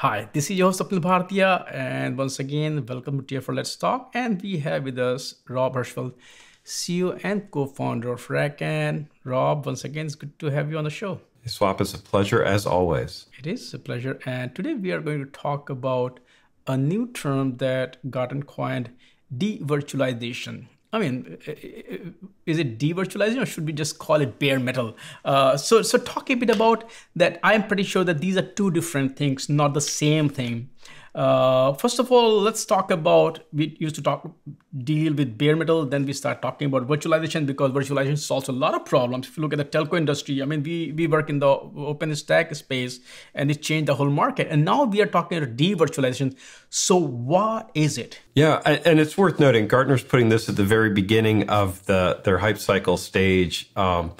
Hi, this is your host Swapnil Bhartiya, and once again, welcome to TFiR Let's Talk. And we have with us Rob Hirschfeld, CEO and co-founder of And Rob, once again, it's good to have you on the show. Swap, it's a pleasure as always. It is a pleasure. And today we are going to talk about a new term that Gartner coined, de-virtualization. I mean, is it devirtualizing or should we just call it bare metal? Uh, so, so talk a bit about that. I'm pretty sure that these are two different things, not the same thing. Uh, first of all, let's talk about, we used to talk, deal with bare metal, then we start talking about virtualization because virtualization solves a lot of problems. If you look at the telco industry, I mean, we, we work in the OpenStack space and it changed the whole market. And now we are talking about de-virtualization. So what is it? Yeah, and it's worth noting, Gartner's putting this at the very beginning of the their hype cycle stage. Um,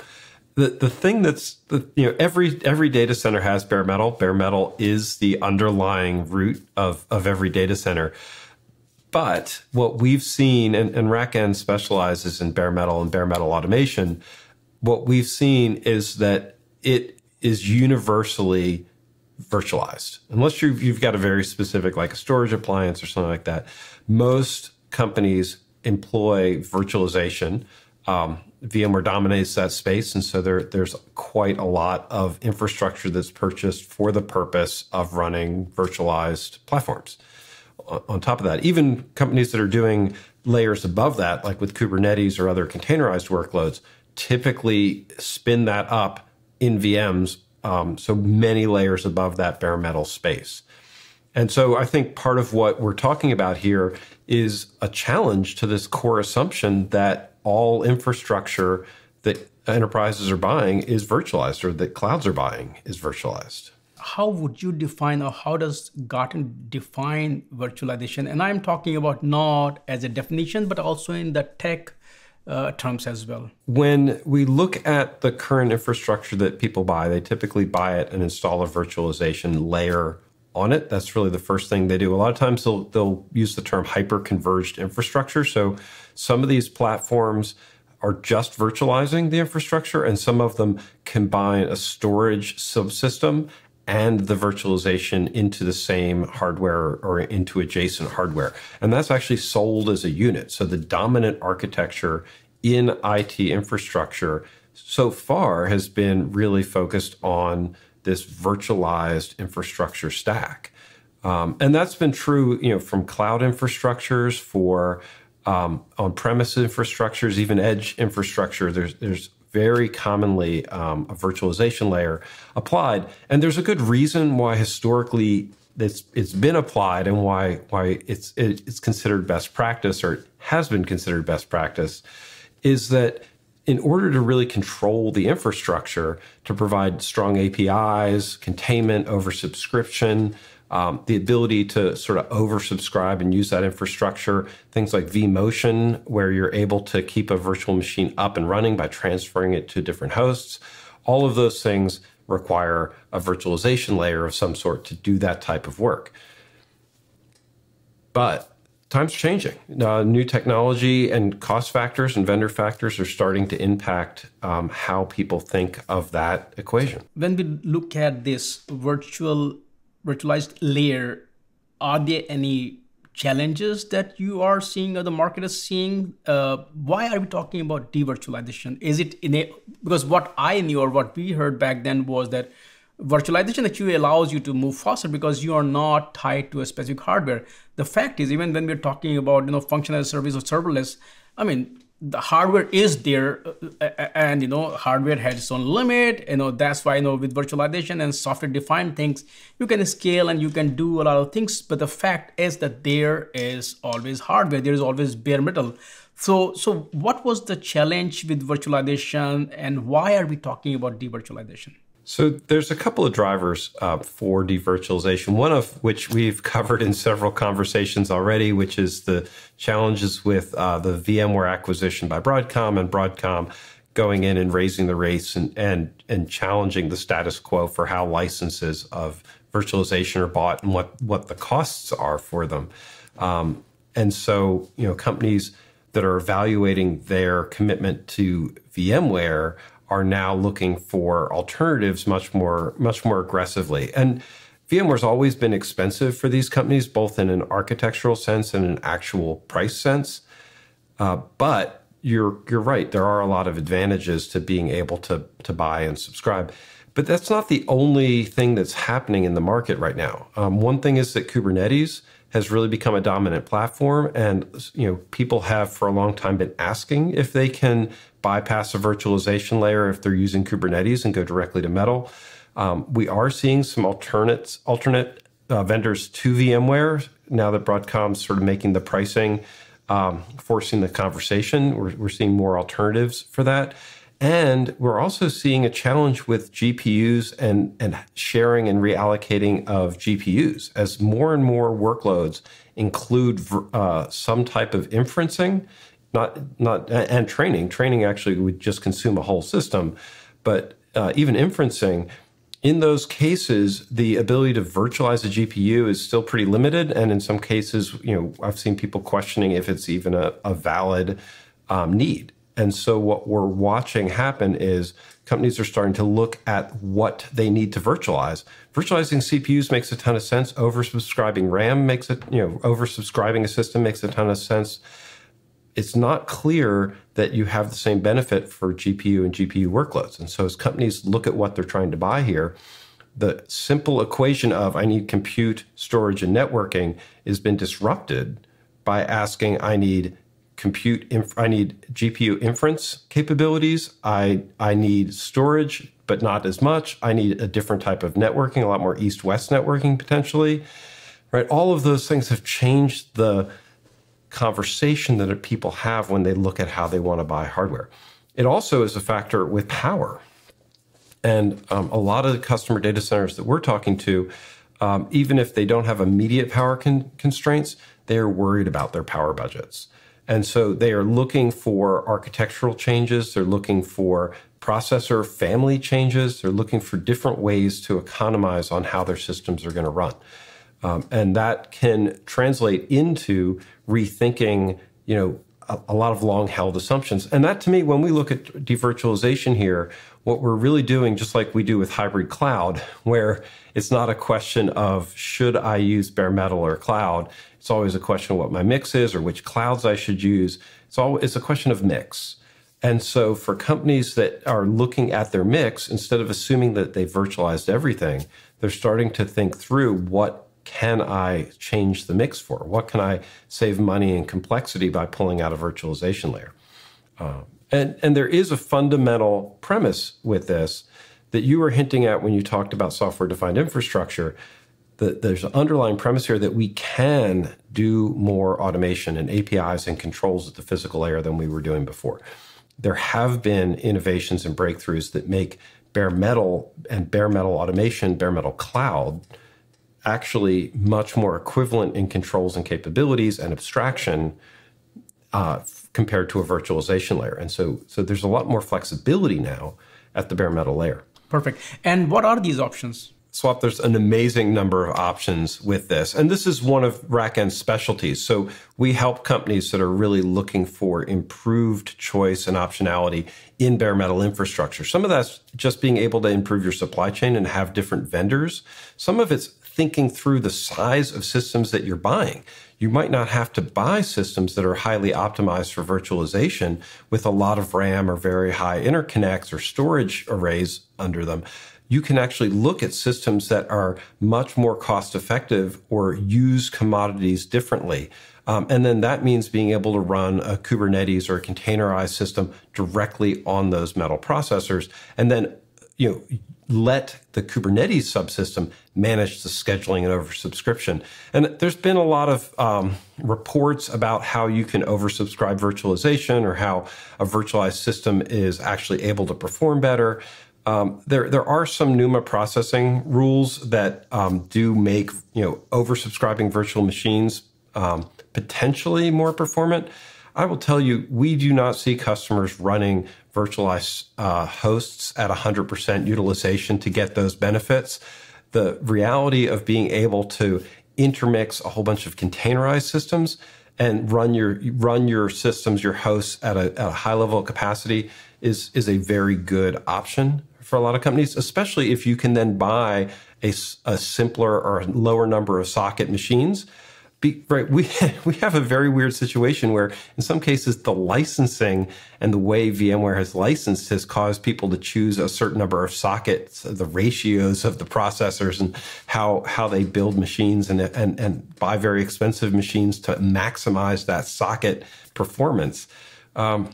the the thing that's the, you know every every data center has bare metal. Bare metal is the underlying root of of every data center. But what we've seen, and, and RackN specializes in bare metal and bare metal automation. What we've seen is that it is universally virtualized, unless you've, you've got a very specific, like a storage appliance or something like that. Most companies employ virtualization. Um, VMware dominates that space, and so there, there's quite a lot of infrastructure that's purchased for the purpose of running virtualized platforms. On top of that, even companies that are doing layers above that, like with Kubernetes or other containerized workloads, typically spin that up in VMs, um, so many layers above that bare metal space. And so I think part of what we're talking about here is a challenge to this core assumption that all infrastructure that enterprises are buying is virtualized or that clouds are buying is virtualized. How would you define or how does Gartner define virtualization? And I'm talking about not as a definition, but also in the tech uh, terms as well. When we look at the current infrastructure that people buy, they typically buy it and install a virtualization layer on it. That's really the first thing they do. A lot of times they'll they'll use the term hyper converged infrastructure. So some of these platforms are just virtualizing the infrastructure, and some of them combine a storage subsystem and the virtualization into the same hardware or into adjacent hardware. And that's actually sold as a unit. So the dominant architecture in IT infrastructure so far has been really focused on this virtualized infrastructure stack. Um, and that's been true, you know, from cloud infrastructures for um, on-premise infrastructures, even edge infrastructure. There's there's very commonly um, a virtualization layer applied, and there's a good reason why historically it's it's been applied and why why it's it, it's considered best practice or has been considered best practice, is that in order to really control the infrastructure to provide strong APIs, containment over subscription, um, the ability to sort of oversubscribe and use that infrastructure, things like vMotion, where you're able to keep a virtual machine up and running by transferring it to different hosts. All of those things require a virtualization layer of some sort to do that type of work. But times changing. Uh, new technology and cost factors and vendor factors are starting to impact um, how people think of that equation. When we look at this virtual virtualized layer, are there any challenges that you are seeing or the market is seeing? Uh, why are we talking about de-virtualization? Is it in a because what I knew or what we heard back then was that virtualization actually allows you to move faster because you are not tied to a specific hardware. The fact is, even when we're talking about you know function as a service or serverless, I mean the hardware is there uh, uh, and you know hardware has its own limit you know that's why you know with virtualization and software defined things you can scale and you can do a lot of things but the fact is that there is always hardware there is always bare metal so so what was the challenge with virtualization and why are we talking about de-virtualization so there's a couple of drivers uh, for devirtualization, one of which we've covered in several conversations already, which is the challenges with uh, the VMware acquisition by Broadcom and Broadcom going in and raising the rates and, and, and challenging the status quo for how licenses of virtualization are bought and what, what the costs are for them. Um, and so, you know, companies that are evaluating their commitment to VMware are now looking for alternatives much more much more aggressively. And VMware's always been expensive for these companies, both in an architectural sense and an actual price sense. Uh, but you're you're right. There are a lot of advantages to being able to to buy and subscribe. But that's not the only thing that's happening in the market right now. Um, one thing is that Kubernetes has really become a dominant platform, and you know people have for a long time been asking if they can bypass a virtualization layer if they're using Kubernetes and go directly to Metal. Um, we are seeing some alternates, alternate uh, vendors to VMware now that Broadcom's sort of making the pricing, um, forcing the conversation. We're, we're seeing more alternatives for that. And we're also seeing a challenge with GPUs and, and sharing and reallocating of GPUs as more and more workloads include uh, some type of inferencing, not not and training. Training actually would just consume a whole system, but uh, even inferencing. In those cases, the ability to virtualize a GPU is still pretty limited, and in some cases, you know, I've seen people questioning if it's even a, a valid um, need. And so what we're watching happen is companies are starting to look at what they need to virtualize. Virtualizing CPUs makes a ton of sense. Oversubscribing RAM makes it, you know, oversubscribing a system makes a ton of sense. It's not clear that you have the same benefit for GPU and GPU workloads. And so as companies look at what they're trying to buy here, the simple equation of I need compute, storage, and networking has been disrupted by asking I need compute I need GPU inference capabilities. I I need storage, but not as much. I need a different type of networking, a lot more east-west networking potentially. Right? All of those things have changed the conversation that people have when they look at how they want to buy hardware. It also is a factor with power. And um, a lot of the customer data centers that we're talking to, um, even if they don't have immediate power con- constraints, they're worried about their power budgets. And so they are looking for architectural changes. They're looking for processor family changes. They're looking for different ways to economize on how their systems are going to run. Um, and that can translate into rethinking, you know, a, a lot of long held assumptions. And that to me, when we look at devirtualization here, what we're really doing, just like we do with hybrid cloud, where it's not a question of should I use bare metal or cloud. It's always a question of what my mix is or which clouds I should use. It's all it's a question of mix. And so for companies that are looking at their mix, instead of assuming that they've virtualized everything, they're starting to think through what can I change the mix for? What can I save money and complexity by pulling out a virtualization layer? Uh, and, and there is a fundamental premise with this that you were hinting at when you talked about software defined infrastructure that there's an underlying premise here that we can do more automation and APIs and controls at the physical layer than we were doing before. There have been innovations and breakthroughs that make bare metal and bare metal automation, bare metal cloud, actually much more equivalent in controls and capabilities and abstraction uh, compared to a virtualization layer. And so, so there's a lot more flexibility now at the bare metal layer. Perfect. And what are these options? Swap, there's an amazing number of options with this. And this is one of RackN's specialties. So we help companies that are really looking for improved choice and optionality in bare metal infrastructure. Some of that's just being able to improve your supply chain and have different vendors. Some of it's thinking through the size of systems that you're buying. You might not have to buy systems that are highly optimized for virtualization with a lot of RAM or very high interconnects or storage arrays under them you can actually look at systems that are much more cost effective or use commodities differently. Um, and then that means being able to run a Kubernetes or a containerized system directly on those metal processors. And then, you know, let the Kubernetes subsystem manage the scheduling and oversubscription. And there's been a lot of um, reports about how you can oversubscribe virtualization or how a virtualized system is actually able to perform better. Um, there, there are some NUMA processing rules that um, do make you know oversubscribing virtual machines um, potentially more performant. I will tell you, we do not see customers running virtualized uh, hosts at 100% utilization to get those benefits. The reality of being able to intermix a whole bunch of containerized systems and run your run your systems, your hosts at a, at a high level of capacity is is a very good option for a lot of companies, especially if you can then buy a, a simpler or lower number of socket machines be, right, we we have a very weird situation where, in some cases, the licensing and the way VMware has licensed has caused people to choose a certain number of sockets, the ratios of the processors, and how how they build machines and and and buy very expensive machines to maximize that socket performance. Um,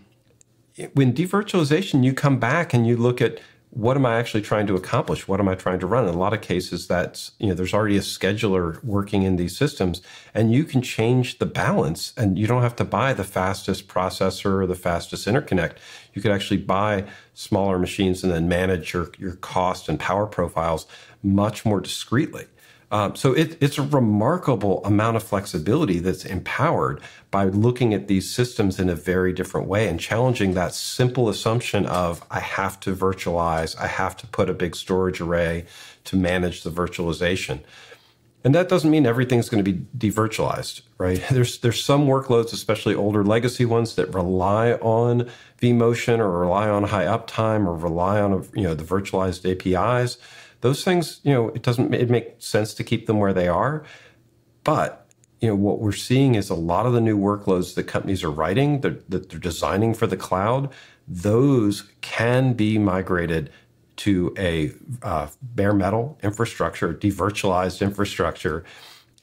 when devirtualization, you come back and you look at what am I actually trying to accomplish? What am I trying to run? In a lot of cases, that's, you know, there's already a scheduler working in these systems and you can change the balance and you don't have to buy the fastest processor or the fastest interconnect. You could actually buy smaller machines and then manage your, your cost and power profiles much more discreetly. Um, so it, it's a remarkable amount of flexibility that's empowered by looking at these systems in a very different way and challenging that simple assumption of I have to virtualize, I have to put a big storage array to manage the virtualization. And that doesn't mean everything's going to be devirtualized, right? There's there's some workloads, especially older legacy ones, that rely on vMotion or rely on high uptime or rely on you know the virtualized APIs those things, you know, it doesn't it make sense to keep them where they are. But you know what we're seeing is a lot of the new workloads that companies are writing that, that they're designing for the cloud. Those can be migrated to a uh, bare metal infrastructure, devirtualized infrastructure,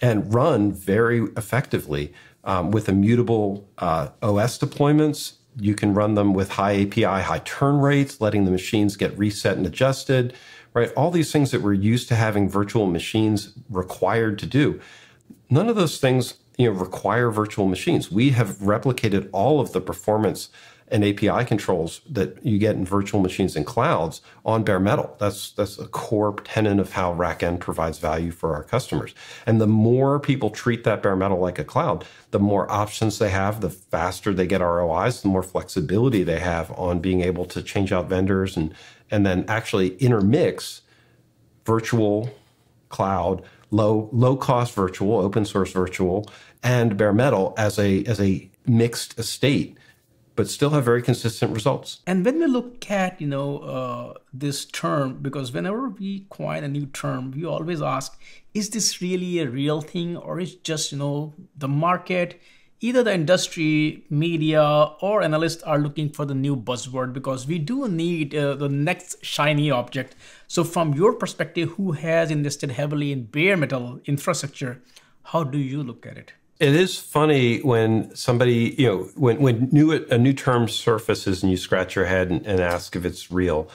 and run very effectively um, with immutable uh, OS deployments. You can run them with high API, high turn rates, letting the machines get reset and adjusted right? All these things that we're used to having virtual machines required to do, none of those things you know require virtual machines. We have replicated all of the performance and API controls that you get in virtual machines and clouds on bare metal. That's that's a core tenet of how RackN provides value for our customers. And the more people treat that bare metal like a cloud, the more options they have, the faster they get ROIs, the more flexibility they have on being able to change out vendors and and then actually intermix virtual cloud, low low cost virtual, open source virtual, and bare metal as a as a mixed estate, but still have very consistent results. And when we look at you know uh, this term, because whenever we coin a new term, we always ask, is this really a real thing, or is just you know the market? Either the industry, media, or analysts are looking for the new buzzword because we do need uh, the next shiny object. So, from your perspective, who has invested heavily in bare metal infrastructure, how do you look at it? It is funny when somebody, you know, when, when new, a new term surfaces and you scratch your head and, and ask if it's real.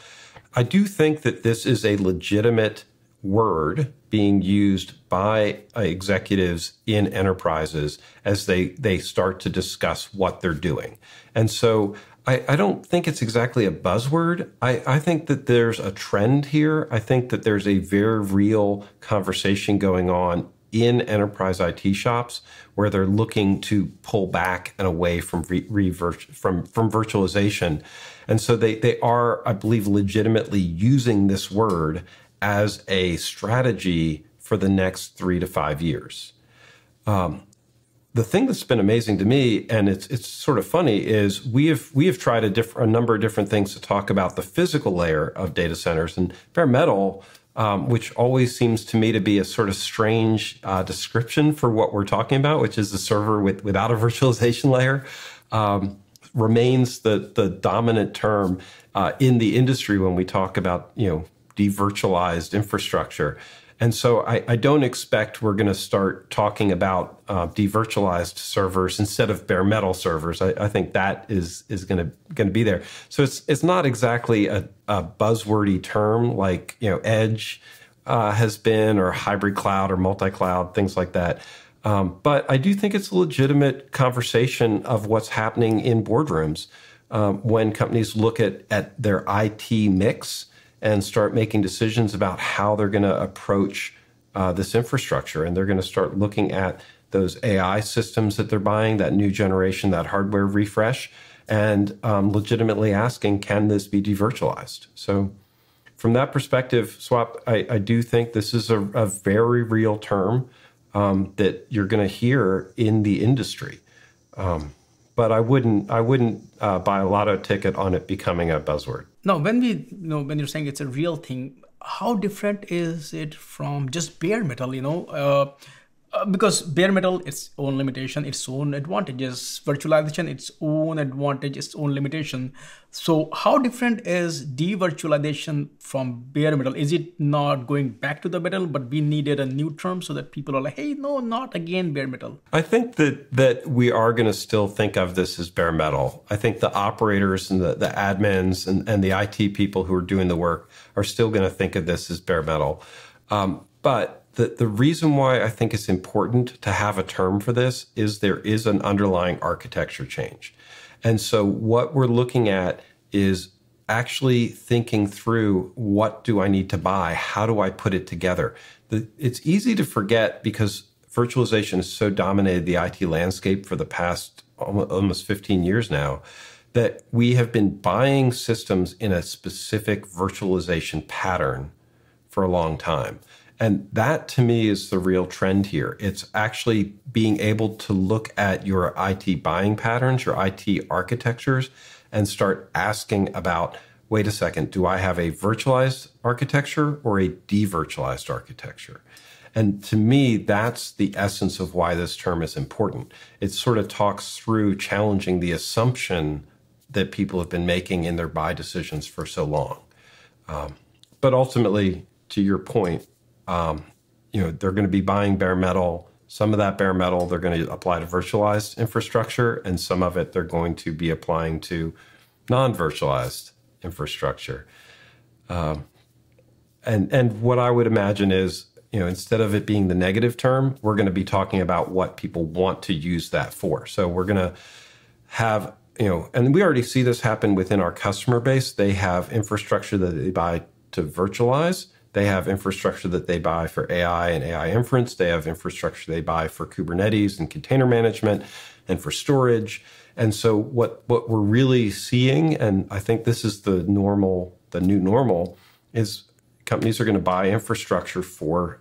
I do think that this is a legitimate word being used by executives in enterprises as they, they start to discuss what they're doing. And so I, I don't think it's exactly a buzzword. I, I think that there's a trend here. I think that there's a very real conversation going on in enterprise IT shops where they're looking to pull back and away from re, from from virtualization, and so they they are, I believe, legitimately using this word as a strategy for the next three to five years. Um, the thing that's been amazing to me, and it's it's sort of funny, is we have we have tried a, a number of different things to talk about the physical layer of data centers, and bare metal, um, which always seems to me to be a sort of strange uh, description for what we're talking about, which is the server with without a virtualization layer. Um, remains the the dominant term uh, in the industry when we talk about you know devirtualized infrastructure. And so I, I don't expect we're going to start talking about uh, devirtualized servers instead of bare metal servers. I, I think that is is going to going to be there. So it's it's not exactly a, a buzzwordy term like you know edge uh, has been or hybrid cloud or multi cloud things like that. Um, but I do think it's a legitimate conversation of what's happening in boardrooms um, when companies look at at their IT mix and start making decisions about how they're going to approach uh, this infrastructure. And they're going to start looking at those AI systems that they're buying, that new generation, that hardware refresh, and um, legitimately asking, can this be devirtualized? So, from that perspective, swap, I, I do think this is a, a very real term um, that you're going to hear in the industry. Um, but I wouldn't I wouldn't uh, buy a lotto ticket on it becoming a buzzword. No, when we you know when you're saying it's a real thing, how different is it from just bare metal? You know, uh, uh, because bare metal its own limitation its own advantages. Virtualization its own advantage its own limitation. So how different is de-virtualization from bare metal? Is it not going back to the metal but we needed a new term so that people are like hey no not again bare metal. I think that that we are going to still think of this as bare metal. I think the operators and the, the admins and, and the it people who are doing the work are still going to think of this as bare metal. Um, but the, the reason why I think it's important to have a term for this is there is an underlying architecture change. And so what we're looking at is actually thinking through what do I need to buy? How do I put it together? The, it's easy to forget because virtualization has so dominated the IT landscape for the past almost 15 years now that we have been buying systems in a specific virtualization pattern for a long time. And that to me is the real trend here. It's actually being able to look at your IT buying patterns, your IT architectures, and start asking about wait a second, do I have a virtualized architecture or a de-virtualized architecture? And to me, that's the essence of why this term is important. It sort of talks through challenging the assumption that people have been making in their buy decisions for so long. Um, but ultimately, to your point, um, you know, they're going to be buying bare metal. Some of that bare metal they're going to apply to virtualized infrastructure, and some of it they're going to be applying to non-virtualized infrastructure. Um, and and what I would imagine is, you know, instead of it being the negative term, we're going to be talking about what people want to use that for. So we're going to have you know, and we already see this happen within our customer base. They have infrastructure that they buy to virtualize, they have infrastructure that they buy for AI and AI inference. They have infrastructure they buy for Kubernetes and container management and for storage. And so what what we're really seeing, and I think this is the normal, the new normal, is companies are going to buy infrastructure for,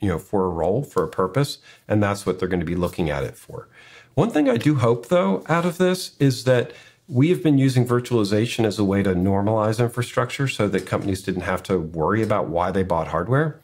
you know, for a role, for a purpose, and that's what they're going to be looking at it for. One thing I do hope though out of this is that we have been using virtualization as a way to normalize infrastructure so that companies didn't have to worry about why they bought hardware.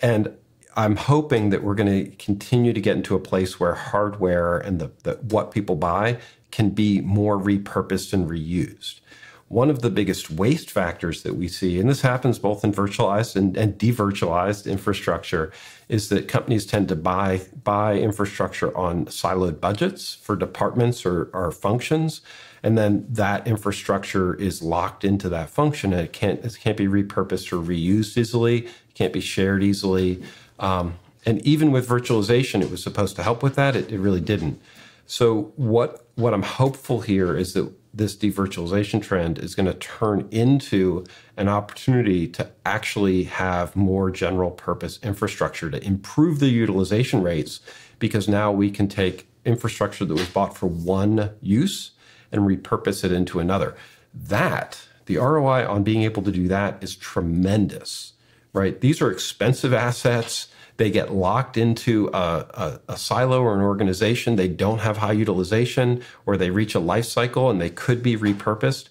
And I'm hoping that we're going to continue to get into a place where hardware and the, the, what people buy can be more repurposed and reused. One of the biggest waste factors that we see, and this happens both in virtualized and, and de-virtualized infrastructure, is that companies tend to buy buy infrastructure on siloed budgets for departments or, or functions and then that infrastructure is locked into that function and it can't it can't be repurposed or reused easily it can't be shared easily. Um, and even with virtualization it was supposed to help with that it, it really didn't. So what what i'm hopeful here is that this devirtualization trend is going to turn into an opportunity to actually have more general purpose infrastructure to improve the utilization rates because now we can take infrastructure that was bought for one use and repurpose it into another. That, the ROI on being able to do that is tremendous, right? These are expensive assets. They get locked into a, a, a, silo or an organization. They don't have high utilization, or they reach a life cycle and they could be repurposed.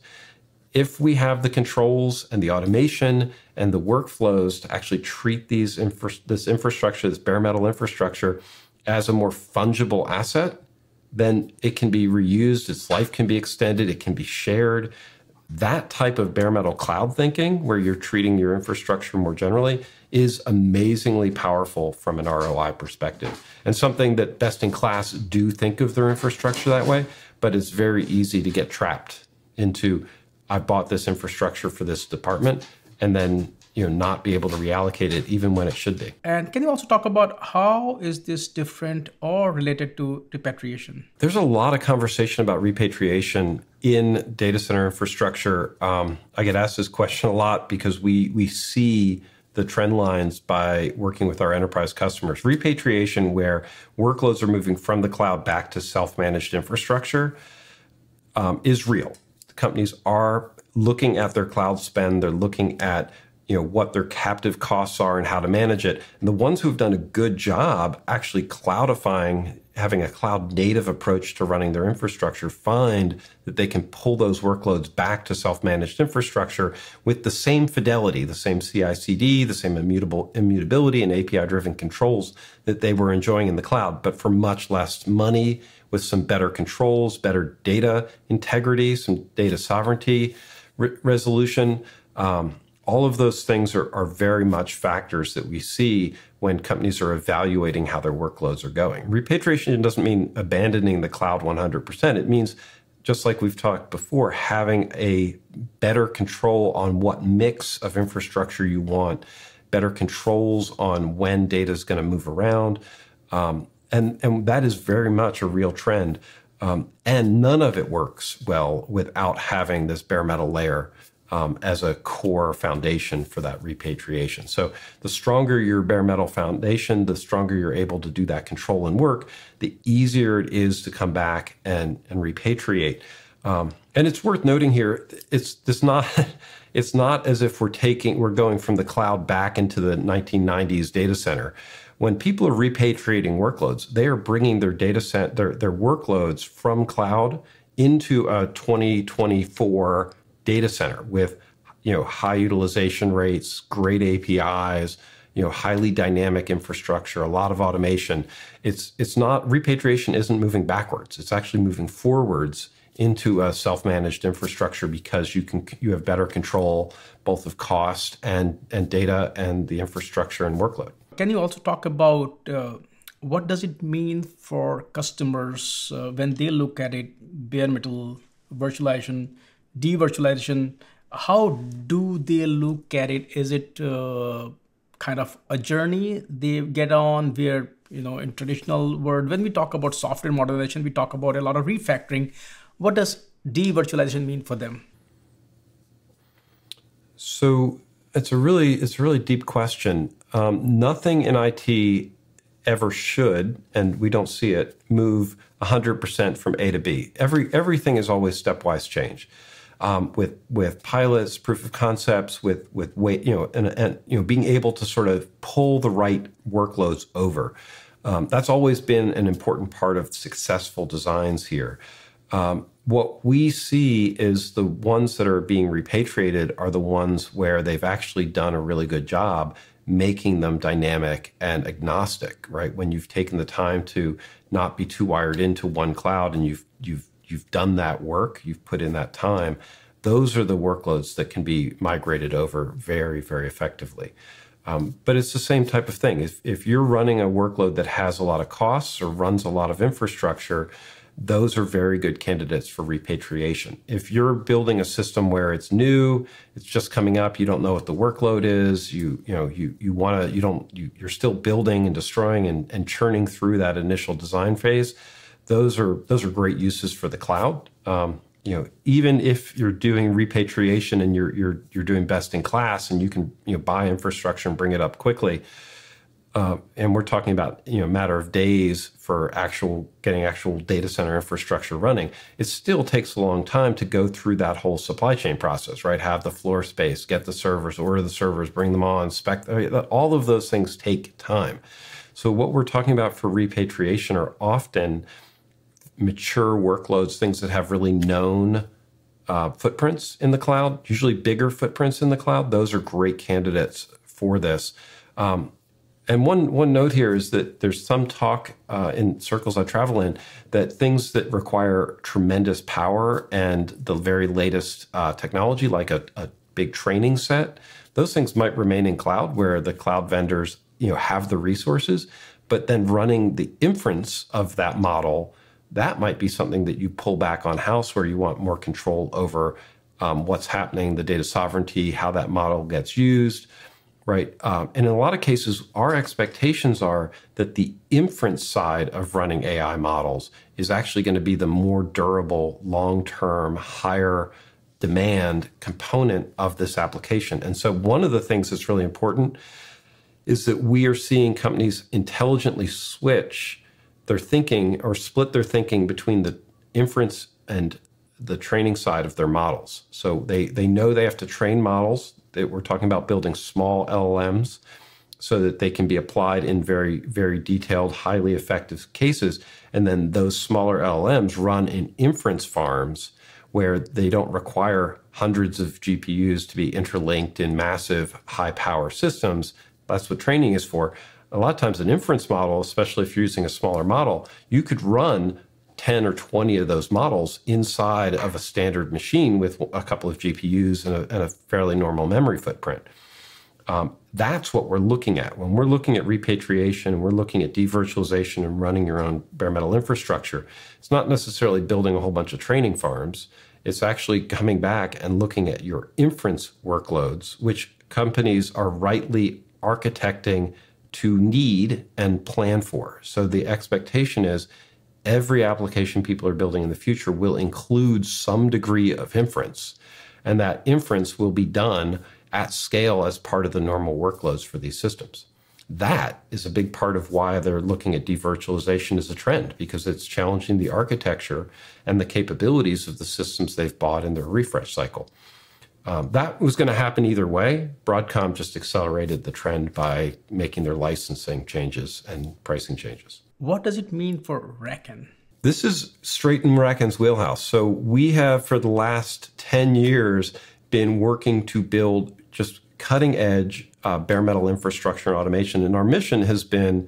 If we have the controls and the automation and the workflows to actually treat these infra- this infrastructure, this bare metal infrastructure, as a more fungible asset, then it can be reused, its life can be extended, it can be shared. That type of bare metal cloud thinking, where you're treating your infrastructure more generally, is amazingly powerful from an ROI perspective and something that best in class do think of their infrastructure that way, but it's very easy to get trapped into I bought this infrastructure for this department and then you know not be able to reallocate it even when it should be. And can you also talk about how is this different or related to repatriation? There's a lot of conversation about repatriation in data center infrastructure. Um, i get asked this question a lot because we we see the trend lines by working with our enterprise customers. Repatriation where workloads are moving from the cloud back to self-managed infrastructure um, is real. Companies are looking at their cloud spend. They're looking at you know what their captive costs are and how to manage it. And the ones who've done a good job actually cloudifying, having a cloud native approach to running their infrastructure, find that they can pull those workloads back to self-managed infrastructure with the same fidelity, the same CI/CD, the same immutable immutability and API-driven controls that they were enjoying in the cloud, but for much less money, with some better controls, better data integrity, some data sovereignty re- resolution. Um, all of those things are, are very much factors that we see when companies are evaluating how their workloads are going. Repatriation doesn't mean abandoning the cloud 100%. It means, just like we've talked before, having a better control on what mix of infrastructure you want, better controls on when data is going to move around. Um, and, and that is very much a real trend. Um, and none of it works well without having this bare metal layer um, as a core foundation for that repatriation. So the stronger your bare metal foundation, the stronger you're able to do that control and work, the easier it is to come back and, and repatriate. Um, and it's worth noting here, it's this not it's not as if we're taking we're going from the cloud back into the 1990s data center. When people are repatriating workloads, they are bringing their data set their their workloads from cloud into a 2024 data center with you know high utilization rates, great APIs, you know highly dynamic infrastructure, a lot of automation. It's it's not repatriation isn't moving backwards. It's actually moving forwards into a self-managed infrastructure because you can you have better control both of cost and and data and the infrastructure and workload. Can you also talk about uh, what does it mean for customers uh, when they look at it bare metal virtualization devirtualization how do they look at it? Is it uh, kind of a journey they get on where you know in traditional world when we talk about software modernization we talk about a lot of refactoring. What does devirtualization mean for them? So it's a really it's a really deep question. Um, nothing in it ever should and we don't see it move 100% from a to b. Every everything is always stepwise change um, with with pilots, proof of concepts, with with weight, you know, and, and you know, being able to sort of pull the right workloads over. Um, that's always been an important part of successful designs here. Um, what we see is the ones that are being repatriated are the ones where they've actually done a really good job making them dynamic and agnostic, right? When you've taken the time to not be too wired into one cloud and you've you've you've done that work, you've put in that time, those are the workloads that can be migrated over very, very effectively. Um, but it's the same type of thing. If, if you're running a workload that has a lot of costs or runs a lot of infrastructure, those are very good candidates for repatriation. If you're building a system where it's new, it's just coming up, you don't know what the workload is, you you know you you want to you don't you, you're still building and destroying and, and churning through that initial design phase those are those are great uses for the cloud. Um, you know, even if you're doing repatriation and you're you're you're doing best in class, and you can you know buy infrastructure and bring it up quickly, uh, and we're talking about you know a matter of days for actual getting actual data center infrastructure running. It still takes a long time to go through that whole supply chain process, right? Have the floor space, get the servers, order the servers, bring them on, spec. All of those things take time. So what we're talking about for repatriation are often mature workloads, things that have really known uh, footprints in the cloud, usually bigger footprints in the cloud. Those are great candidates for this. Um, and one one note here is that there's some talk uh, in circles I travel in that things that require tremendous power and the very latest uh, technology, like a, a big training set, those things might remain in cloud, where the cloud vendors you know have the resources, but then running the inference of that model that might be something that you pull back on house where you want more control over um, what's happening, the data sovereignty, how that model gets used, right? Um, and in a lot of cases, our expectations are that the inference side of running AI models is actually going to be the more durable, long term, higher demand component of this application. And so, one of the things that's really important is that we are seeing companies intelligently switch their thinking or split their thinking between the inference and the training side of their models. So they they know they have to train models that we're talking about building small LLMs so that they can be applied in very, very detailed, highly effective cases. And then those smaller LLMs run in inference farms where they don't require hundreds of GPUs to be interlinked in massive high power systems. That's what training is for. A lot of times, an inference model, especially if you're using a smaller model, you could run 10 or 20 of those models inside of a standard machine with a couple of GPUs and a, and a fairly normal memory footprint. Um, that's what we're looking at. When we're looking at repatriation, we're looking at devirtualization and running your own bare metal infrastructure. It's not necessarily building a whole bunch of training farms. It's actually coming back and looking at your inference workloads, which companies are rightly architecting to need and plan for. So the expectation is every application people are building in the future will include some degree of inference. And that inference will be done at scale as part of the normal workloads for these systems. That is a big part of why they're looking at devirtualization as a trend, because it's challenging the architecture and the capabilities of the systems they've bought in their refresh cycle. Um, that was going to happen either way. Broadcom just accelerated the trend by making their licensing changes and pricing changes. What does it mean for RackN? This is straight in RackN's wheelhouse. So we have, for the last 10 years, been working to build just cutting edge uh, bare metal infrastructure and automation. And our mission has been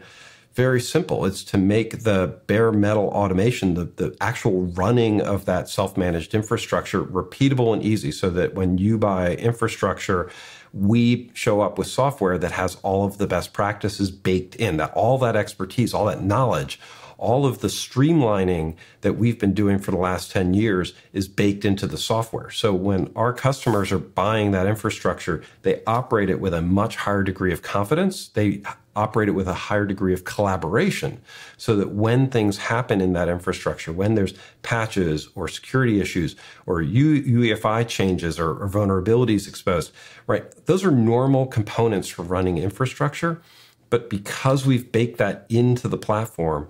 very simple. It's to make the bare metal automation, the, the actual running of that self managed infrastructure, repeatable and easy so that when you buy infrastructure, we show up with software that has all of the best practices baked in, that all that expertise, all that knowledge, all of the streamlining that we've been doing for the last 10 years is baked into the software. So when our customers are buying that infrastructure, they operate it with a much higher degree of confidence. They operate it with a higher degree of collaboration so that when things happen in that infrastructure, when there's patches or security issues or UEFI changes or, or vulnerabilities exposed, right? Those are normal components for running infrastructure. But because we've baked that into the platform,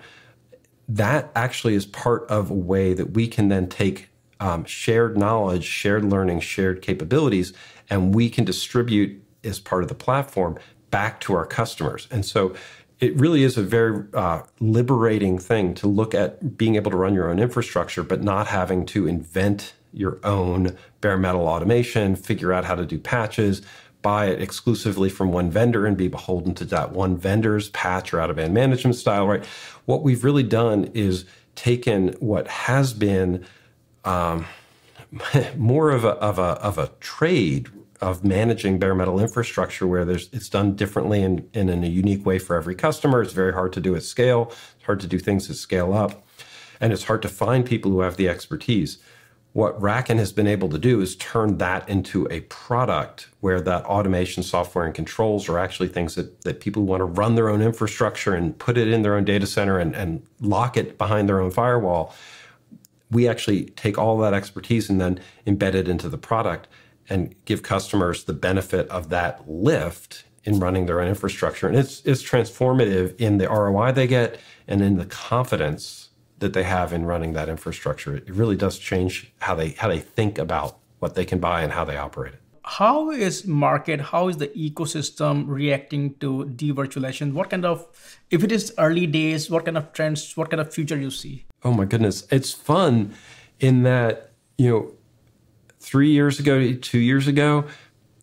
that actually is part of a way that we can then take um, shared knowledge, shared learning, shared capabilities, and we can distribute as part of the platform back to our customers. And so it really is a very uh, liberating thing to look at being able to run your own infrastructure, but not having to invent your own bare metal automation, figure out how to do patches, buy it exclusively from one vendor and be beholden to that one vendor's patch or out of band management style, right? What we've really done is taken what has been um, more of a, of a, of a trade of managing bare metal infrastructure where there's it's done differently and, and in a unique way for every customer. It's very hard to do at scale. It's hard to do things that scale up. And it's hard to find people who have the expertise what RackN has been able to do is turn that into a product where that automation software and controls are actually things that, that people want to run their own infrastructure and put it in their own data center and, and lock it behind their own firewall. We actually take all that expertise and then embed it into the product and give customers the benefit of that lift in running their own infrastructure. And it's, it's transformative in the ROI they get and in the confidence that they have in running that infrastructure. It really does change how they how they think about what they can buy and how they operate it. How is market, how is the ecosystem reacting to devirtualization? What kind of if it is early days, what kind of trends, what kind of future you see? Oh my goodness. It's fun in that, you know, three years ago, two years ago,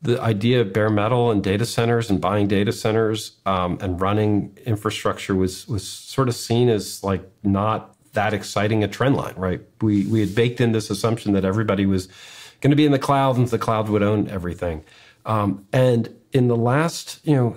the idea of bare metal and data centers and buying data centers um, and running infrastructure was was sort of seen as like not that exciting a trend line, right? We we had baked in this assumption that everybody was going to be in the cloud and the cloud would own everything. Um, and in the last, you know,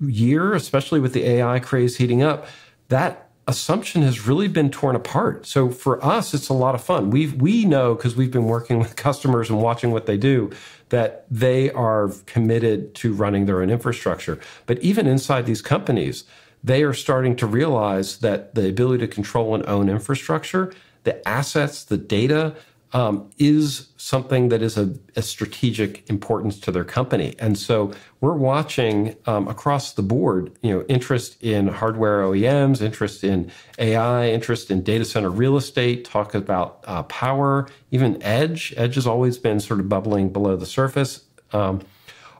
year, especially with the AI craze heating up, that assumption has really been torn apart. So for us, it's a lot of fun. We we know because we've been working with customers and watching what they do that they are committed to running their own infrastructure. But even inside these companies, they are starting to realize that the ability to control and own infrastructure, the assets, the data, um, is something that is a, a, strategic importance to their company. And so we're watching um, across the board, you know, interest in hardware OEMs, interest in AI, interest in data center real estate, talk about uh, power, even edge. Edge has always been sort of bubbling below the surface. Um,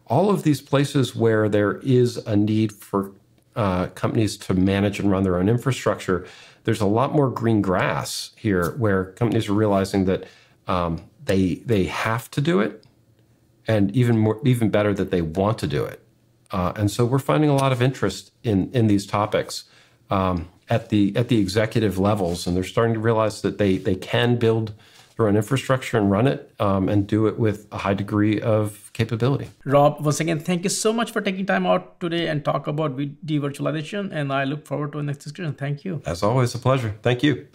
all of these places where there is a need for uh, companies to manage and run their own infrastructure, there's a lot more green grass here where companies are realizing that um, they they have to do it, and even more even better that they want to do it. Uh, and so we're finding a lot of interest in in these topics um, at the at the executive levels, and they're starting to realize that they they can build their own infrastructure and run it um, and do it with a high degree of capability. Rob, once again, thank you so much for taking time out today and talk about devirtualization. And I look forward to the next discussion. Thank you. As always, a pleasure. Thank you.